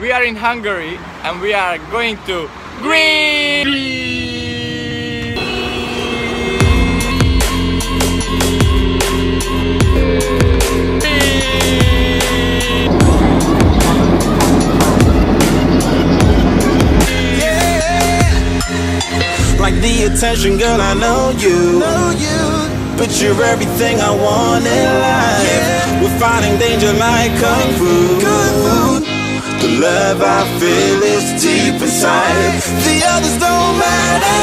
We are in Hungary and we are going to Greece. Like the attention, girl, I know you. But you're everything I want in life. We're fighting danger like kung fu. The love I feel is deep inside. The others don't matter.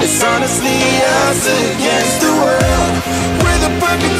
It's honestly us against the world. We're the perfect